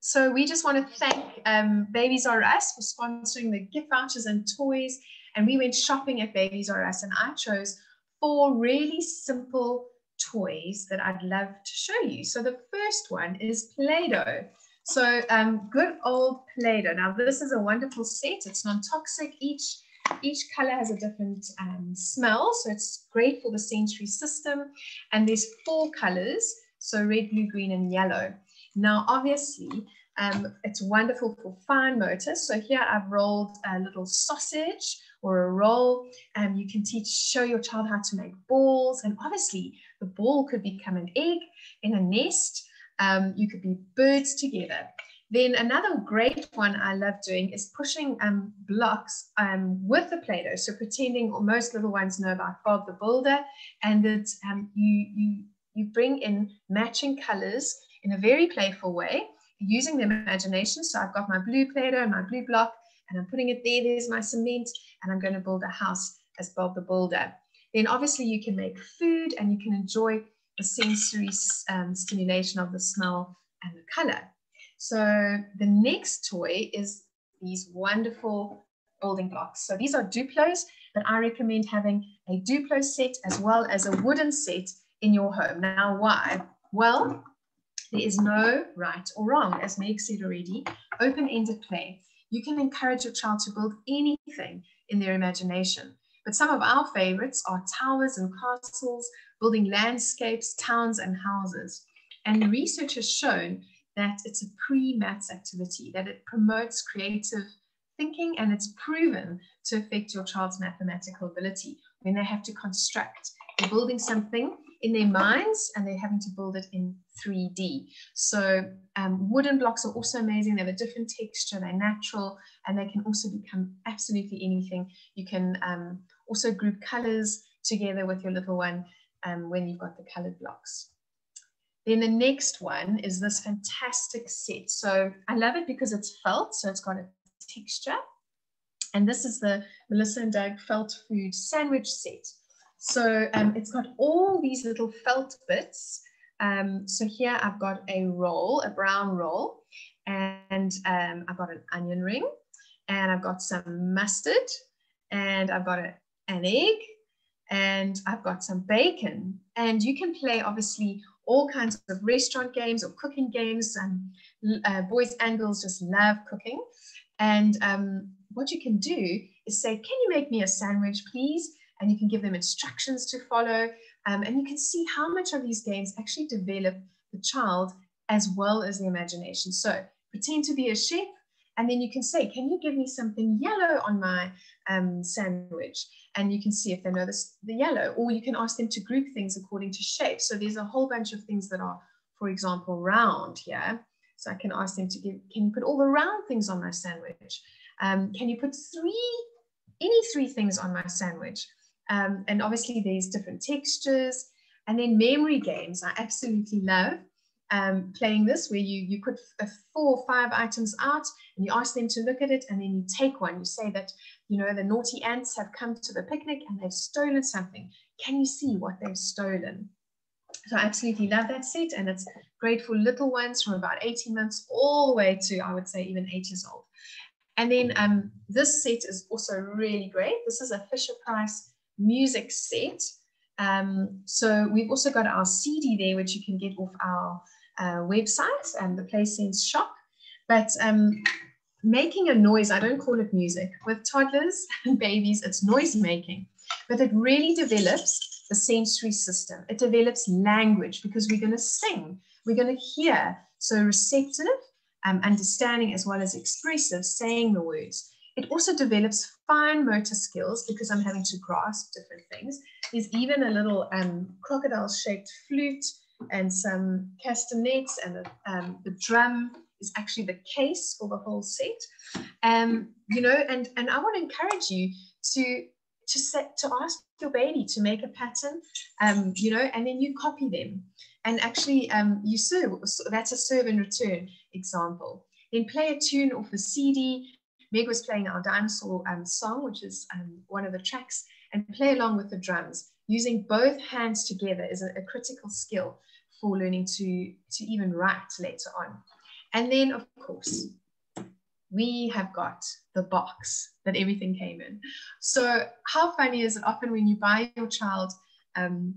B: so we just want to thank um, Babies R Us for sponsoring the gift vouchers and toys. And we went shopping at Babies R Us and I chose four really simple toys that I'd love to show you. So the first one is Play-Doh. So um, good old Play-Doh. Now this is a wonderful set. It's non-toxic. Each each color has a different um, smell, so it's great for the sensory system. And there's four colors, so red, blue, green, and yellow. Now, obviously, um, it's wonderful for fine motor. So here I've rolled a little sausage or a roll. and um, you can teach, show your child how to make balls. And obviously, the ball could become an egg in a nest. Um, you could be birds together. Then another great one I love doing is pushing um, blocks um, with the Play-Doh. So pretending, or most little ones know about Bob the Builder, and that um, you, you, you bring in matching colors in a very playful way, using the imagination. So I've got my blue Play-Doh and my blue block, and I'm putting it there, there's my cement, and I'm going to build a house as Bob the Builder. Then obviously you can make food and you can enjoy the sensory um, stimulation of the smell and the color. So the next toy is these wonderful building blocks. So these are Duplos, but I recommend having a Duplo set as well as a wooden set in your home. Now, why? Well, there is no right or wrong, as Meg said already, open-ended play. You can encourage your child to build anything in their imagination. But some of our favorites are towers and castles, building landscapes, towns, and houses. And research has shown that it's a pre-maths activity, that it promotes creative thinking and it's proven to affect your child's mathematical ability when they have to construct. They're building something in their minds and they're having to build it in 3D. So um, wooden blocks are also amazing. They have a different texture, they're natural, and they can also become absolutely anything. You can um, also group colors together with your little one um, when you've got the colored blocks. Then the next one is this fantastic set. So I love it because it's felt, so it's got a texture. And this is the Melissa and Doug felt food sandwich set. So um, it's got all these little felt bits. Um, so here I've got a roll, a brown roll, and um, I've got an onion ring, and I've got some mustard, and I've got a, an egg, and I've got some bacon. And you can play obviously all kinds of restaurant games or cooking games. And uh, boys and girls just love cooking. And um, what you can do is say, Can you make me a sandwich, please? And you can give them instructions to follow. Um, and you can see how much of these games actually develop the child as well as the imagination. So pretend to be a chef and then you can say, can you give me something yellow on my um, sandwich? And you can see if they know this, the yellow, or you can ask them to group things according to shape. So there's a whole bunch of things that are, for example, round here. So I can ask them to give, can you put all the round things on my sandwich? Um, can you put three, any three things on my sandwich? Um, and obviously there's different textures. And then memory games I absolutely love um, playing this where you, you put four or five items out and you ask them to look at it and then you take one. You say that, you know, the naughty ants have come to the picnic and they've stolen something. Can you see what they've stolen? So I absolutely love that set and it's great for little ones from about 18 months all the way to, I would say, even eight years old. And then um, this set is also really great. This is a Fisher Price music set. Um, so we've also got our CD there, which you can get off our uh, website and the PlaySense shop. But um, making a noise, I don't call it music. With toddlers and babies, it's noise making. But it really develops the sensory system. It develops language because we're going to sing, we're going to hear. So receptive, um, understanding as well as expressive, saying the words. It also develops fine motor skills because I'm having to grasp different things. There's even a little um, crocodile shaped flute and some castanets and the, um, the drum is actually the case for the whole set. Um, you know, and, and I want to encourage you to to set to ask your baby to make a pattern, um, you know, and then you copy them. And actually um, you serve, that's a serve and return example. Then play a tune off a CD. Meg was playing our dinosaur um, song, which is um, one of the tracks, and play along with the drums. Using both hands together is a, a critical skill for learning to, to even write later on. And then, of course, we have got the box that everything came in. So, how funny is it often when you buy your child um,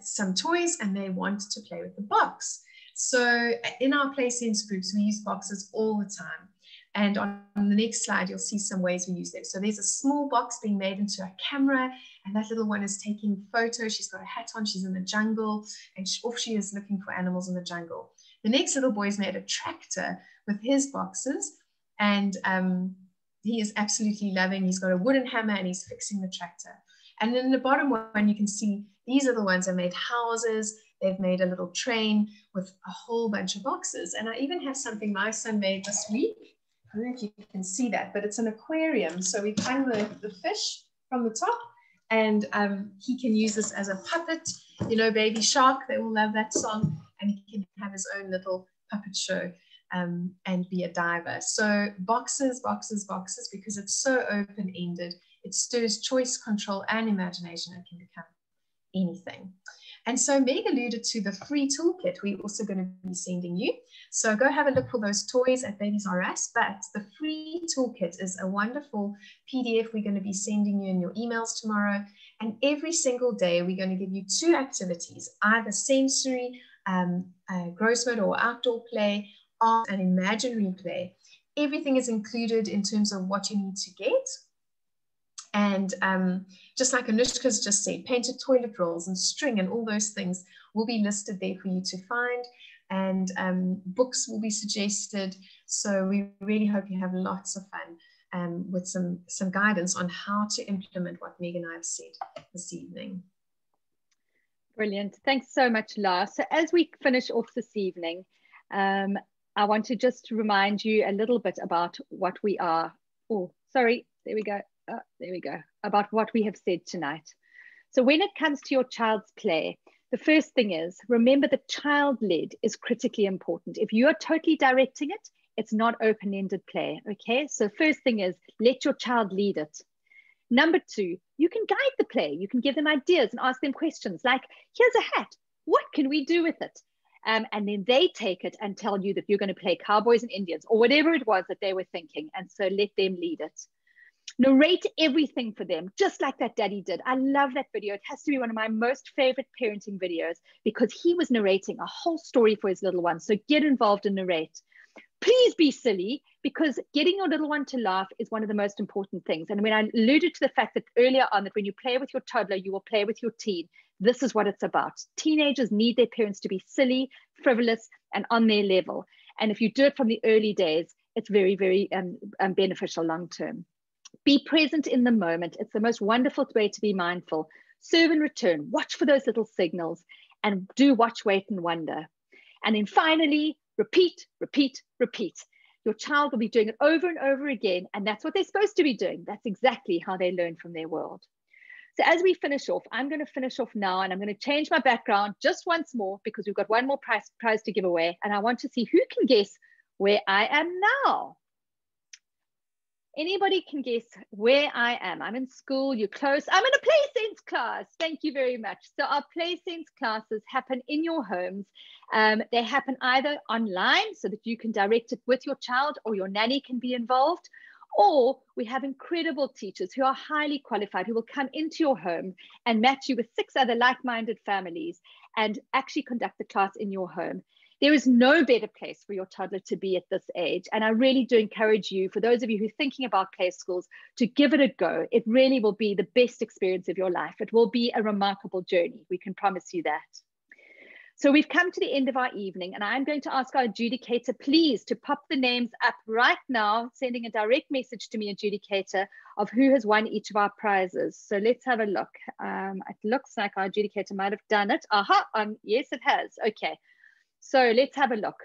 B: some toys and they want to play with the box? So, in our PlaySense groups, we use boxes all the time. And on, on, the next slide, you'll see some ways we use them. So there's a small box being made into a camera, and that little one is taking photos. She's got a hat on, she's in the jungle, and she, off she is looking for animals in the jungle. The next little boy's made a tractor with his boxes, and um, he is absolutely loving. He's got a wooden hammer and he's fixing the tractor. And then the bottom one, you can see these are the ones that made houses. They've made a little train with a whole bunch of boxes. And I even have something my son made this week I don't know if you can see that, but it's an aquarium. So we've hung the, the fish from the top and um, he can use this as a puppet. You know, Baby Shark, they all love that song. And he can have his own little puppet show um, and be a diver. So boxes, boxes, boxes, because it's so open-ended. It stirs choice, control, and imagination. It can become anything. And so Meg alluded to the free toolkit we're also going to be sending you. So go have a look for those toys at Babies R Us. But the free toolkit is a wonderful PDF we're going to be sending you in your emails tomorrow. And every single day, we're going to give you two activities, either sensory, um, uh, gross motor or outdoor play, art and imaginary play. Everything is included in terms of what you need to get. And um, just like Anushka's just said, painted toilet rolls and string and all those things will be listed there for you to find. And um, books will be suggested. So we really hope you have lots of fun um, with some, some guidance on how to implement what Meg and I have said this evening.
A: Brilliant. Thanks so much, Lars. So as we finish off this evening, um, I want to just remind you a little bit about what we are. Oh, sorry, there we go uh, there we go, about what we have said tonight. So when it comes to your child's play, the first thing is remember the child led is critically important. If you are totally directing it, it's not open ended play. Okay. So, first thing is let your child lead it. Number two, you can guide the play. You can give them ideas and ask them questions like, here's a hat. What can we do with it? Um, and then they take it and tell you that you're going to play cowboys and Indians or whatever it was that they were thinking. And so let them lead it. Narrate everything for them, just like that daddy did. I love that video. It has to be one of my most favorite parenting videos because he was narrating a whole story for his little one. So get involved and narrate. Please be silly because getting your little one to laugh is one of the most important things. And when I alluded to the fact that earlier on that when you play with your toddler, you will play with your teen, this is what it's about. Teenagers need their parents to be silly, frivolous, and on their level. And if you do it from the early days, it's very, very um, um, beneficial long term. Be present in the moment. It's the most wonderful way to be mindful. Serve and return. Watch for those little signals and do watch, wait, and wonder. And then finally, repeat, repeat, repeat. Your child will be doing it over and over again. And that's what they're supposed to be doing. That's exactly how they learn from their world. So as we finish off, I'm going to finish off now and I'm going to change my background just once more because we've got one more prize, prize to give away. And I want to see who can guess where I am now. Anybody can guess where I am. I'm in school, you're close. I'm in a PlaySense class. Thank you very much. So our PlaySense classes happen in your homes. Um, they happen either online so that you can direct it with your child or your nanny can be involved, or we have incredible teachers who are highly qualified who will come into your home and match you with six other like-minded families and actually conduct the class in your home. There is no better place for your toddler to be at this age. And I really do encourage you, for those of you who are thinking about play schools, to give it a go. It really will be the best experience of your life. It will be a remarkable journey. We can promise you that. So we've come to the end of our evening and I'm going to ask our adjudicator, please, to pop the names up right now, sending a direct message to me, adjudicator, of who has won each of our prizes. So let's have a look. Um, it looks like our adjudicator might have done it. Aha, um, yes, it has. Okay, so let's have a look.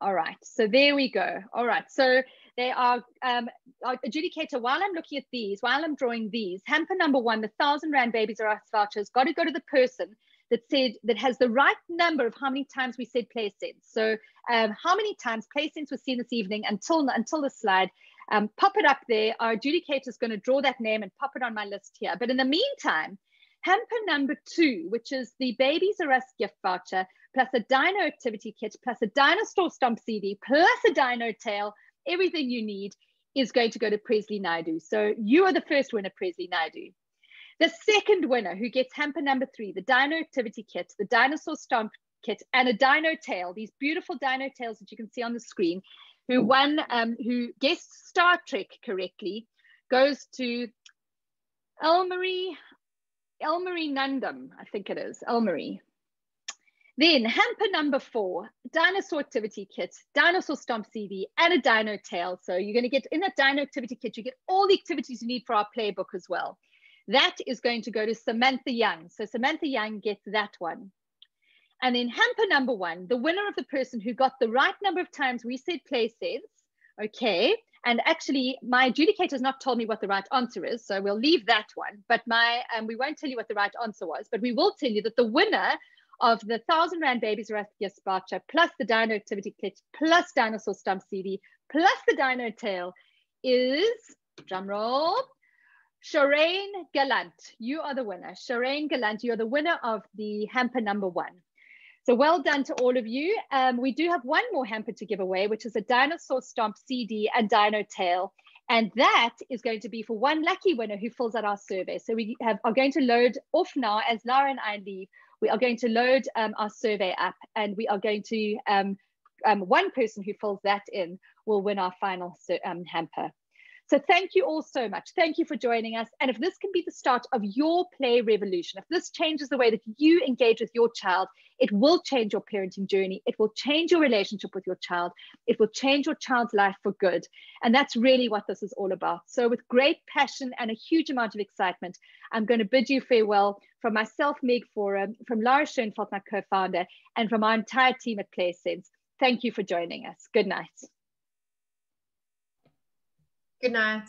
A: All right, so there we go. All right, so they are um, adjudicator. While I'm looking at these, while I'm drawing these, hamper number one, the thousand rand babies us vouchers, got to go to the person that said that has the right number of how many times we said PlaySense. So um, how many times PlaySense was seen this evening until until the slide. Um, pop it up there. Our adjudicator is going to draw that name and pop it on my list here. But in the meantime, hamper number two, which is the Babies R Us gift voucher, plus a dino activity kit, plus a dinosaur stomp CD, plus a dino tail, everything you need is going to go to Presley Naidu. So you are the first winner, Presley Naidu. The second winner who gets hamper number three, the Dino Activity Kit, the Dinosaur Stomp Kit, and a Dino Tail, these beautiful Dino Tails that you can see on the screen, who won, um, who guessed Star Trek correctly, goes to Elmarie, Elmarie Nundum, I think it is, Elmarie. Then hamper number four, dinosaur activity kit, dinosaur stomp CD, and a dino tail. So you're going to get in that dino activity kit, you get all the activities you need for our playbook as well. That is going to go to Samantha Young. So Samantha Young gets that one. And then hamper number one, the winner of the person who got the right number of times we said PlaySense. Okay. And actually, my adjudicator has not told me what the right answer is, so we'll leave that one. But my um, we won't tell you what the right answer was, but we will tell you that the winner of the thousand rand babies Rathia Sparcha plus the Dino Activity Kit plus Dinosaur Stomp CD plus the Dino Tail is drumroll Shireen Galant. you are the winner. Shireen Galant, you're the winner of the hamper number one. So well done to all of you. Um, we do have one more hamper to give away, which is a Dinosaur Stomp CD and Dino Tail. And that is going to be for one lucky winner who fills out our survey. So we have, are going to load off now as Lara and I leave. We are going to load um, our survey app and we are going to, um, um one person who fills that in will win our final um, hamper. So thank you all so much. Thank you for joining us. And if this can be the start of your play revolution, if this changes the way that you engage with your child, it will change your parenting journey. It will change your relationship with your child. It will change your child's life for good. And that's really what this is all about. So with great passion and a huge amount of excitement, I'm going to bid you farewell from myself, Meg Forum, from Lara Schoenfeld, my co-founder, and from our entire team at PlaySense. Thank you for joining us. Good night.
B: Good night.